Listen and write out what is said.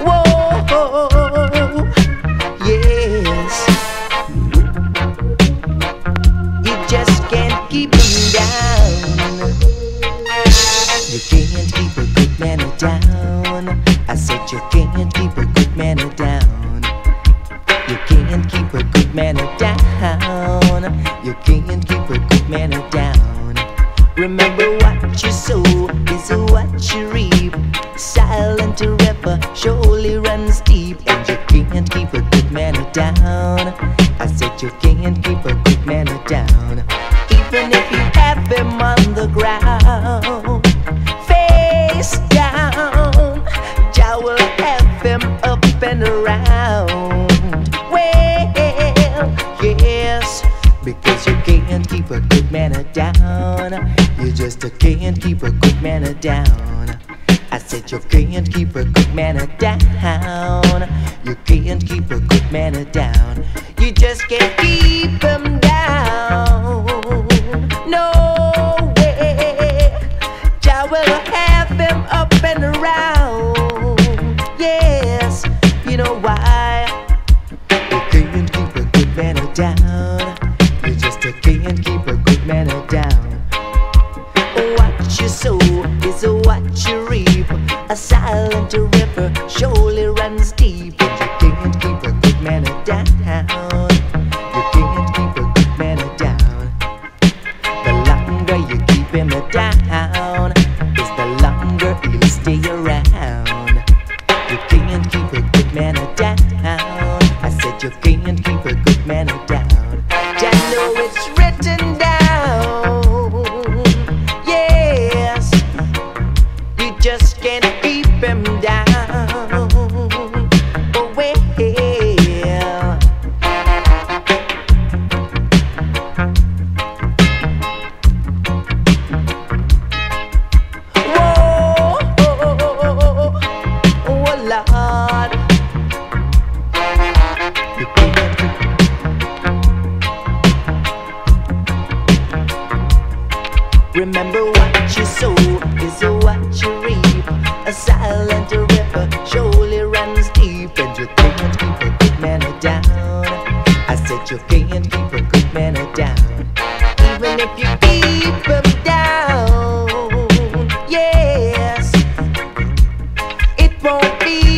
Whoa, yes. You just can't keep down. You can't keep a good man down. I said you can't keep a good man down. You can't keep a good man down. You can't keep a good man down. Remember can't keep a good man down, even if you have him on the ground, face down. Jah will have him up and around. Well, yes, because you can't keep a good man down. You just can't keep a good man down. I said you can't keep a good man down. You can't keep a good man down. You just can't keep him down. No way. Jah will have him up and around. Yes, you know why? You can't keep a good man down. You just can't keep a good man down. What you sow is what you reap. A silent river surely runs deep. You keep him that you'll can't keep a good man down. Even if you keep him down, yes, it won't be.